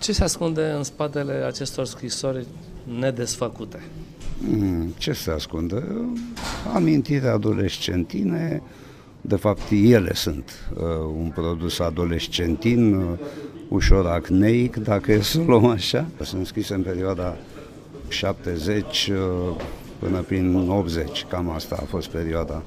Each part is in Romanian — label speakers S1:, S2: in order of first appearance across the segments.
S1: Ce se ascunde în spatele acestor scrisori nedesfăcute?
S2: Mm, ce se ascunde? Amintire adolescentine, de fapt ele sunt uh, un produs adolescentin, uh, ușor acneic, dacă e să luăm așa. Sunt scrise în perioada 70 uh, până prin 80, cam asta a fost perioada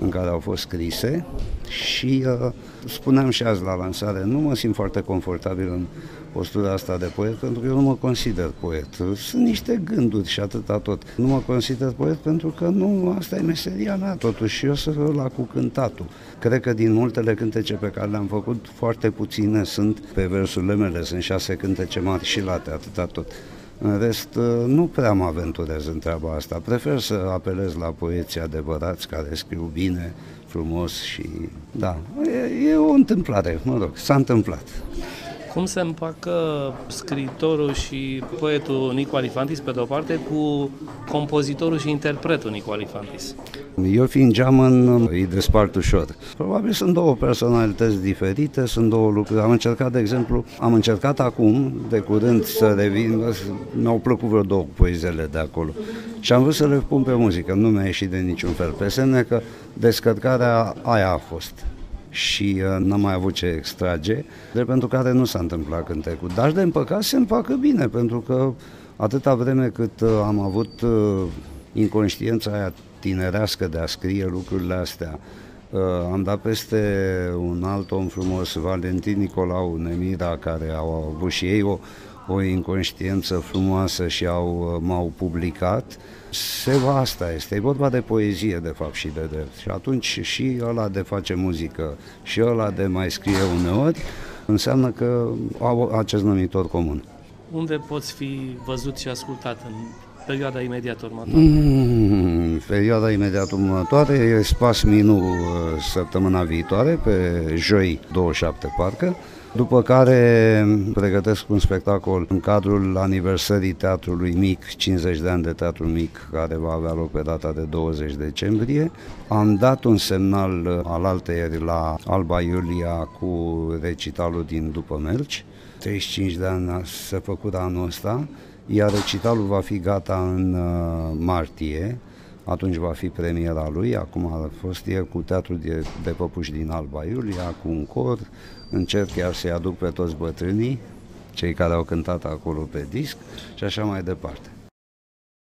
S2: în care au fost scrise și uh, spuneam și azi la lansare, nu mă simt foarte confortabil în postura asta de poet pentru că eu nu mă consider poet. Sunt niște gânduri și atâta tot. Nu mă consider poet pentru că nu, asta e meseria mea totuși eu să la cu cântatul. Cred că din multele cântece pe care le-am făcut, foarte puține sunt pe versurile mele, sunt șase cântece mari și late, atâta tot. În rest, uh, nu prea mă aventurez în treaba asta. Prefer să apelez la poeții adevărați care scriu bine, frumos și... Da, e, e o întâmplare, mă rog, s-a întâmplat.
S1: Cum se împacă scriitorul și poetul Nicu Alifantis pe de-o parte cu compozitorul și interpretul Nicu Alifantis?
S2: Eu fiind geamăn, îi despart ușor. Probabil sunt două personalități diferite, sunt două lucruri. Am încercat, de exemplu, am încercat acum, de curând, să revin, mi-au plăcut vreo două poezele de acolo. Și am vrut să le pun pe muzică, nu mi-a ieșit de niciun fel. Pe semne că descărcarea aia a fost și uh, n-am mai avut ce extrage, de pentru care nu s-a întâmplat cântecul. Dar de împăcat se împacă bine, pentru că atâta vreme cât uh, am avut uh, inconștiența aia tinerească de a scrie lucrurile astea, uh, am dat peste un alt om frumos, Valentin Nicolau Nemira, care au avut și ei o, o inconștiență frumoasă și au, uh, m-au publicat. Se va asta este, e vorba de poezie de fapt și de drept. Și atunci și ăla de face muzică și ăla de mai scrie uneori, înseamnă că au acest numitor comun.
S1: Unde poți fi văzut și ascultat în perioada imediat următoare?
S2: Mm, perioada imediat următoare e Spas Minu uh, săptămâna viitoare, pe joi 27 parcă, după care pregătesc un spectacol în cadrul aniversării Teatrului Mic, 50 de ani de Teatru Mic, care va avea loc pe data de 20 decembrie. Am dat un semnal uh, al altăieri la Alba Iulia cu recitalul din După Melci. 35 de ani s-a făcut anul ăsta, iar recitalul va fi gata în uh, martie, atunci va fi premiera lui, acum a fost el cu teatrul de, de păpuși din Alba Iulia, cu un cor, încerc chiar să-i aduc pe toți bătrânii, cei care au cântat acolo pe disc și așa mai departe.